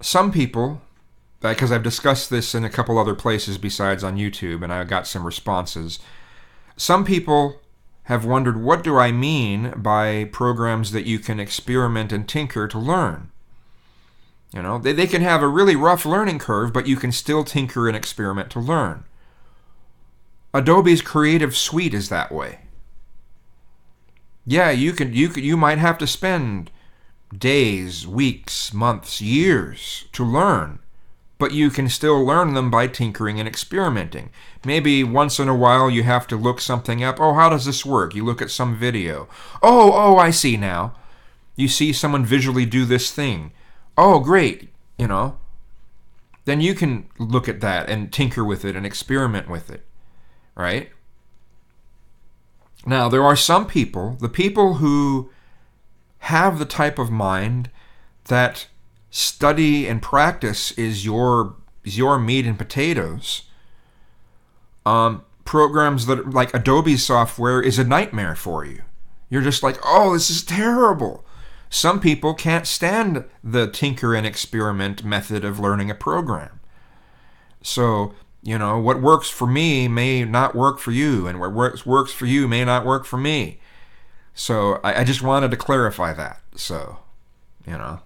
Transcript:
some people, because I've discussed this in a couple other places besides on YouTube, and I got some responses. Some people have wondered what do I mean by programs that you can experiment and tinker to learn? You know, they, they can have a really rough learning curve, but you can still tinker and experiment to learn. Adobe's Creative Suite is that way. Yeah, you can you can, you might have to spend days, weeks, months, years to learn, but you can still learn them by tinkering and experimenting. Maybe once in a while you have to look something up. Oh, how does this work? You look at some video. Oh, oh, I see now. You see someone visually do this thing. Oh, great, you know. Then you can look at that and tinker with it and experiment with it, right? Now, there are some people, the people who have the type of mind that study and practice is your is your meat and potatoes. Um, programs that like Adobe software is a nightmare for you. You're just like, oh, this is terrible. Some people can't stand the tinker and experiment method of learning a program. So, you know, what works for me may not work for you, and what works works for you may not work for me. So I, I just wanted to clarify that. So, you know.